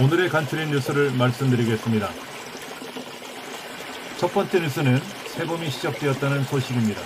오늘의 간추린 뉴스를 말씀드리겠습니다. 첫 번째 뉴스는 세범이 시작되었다는 소식입니다.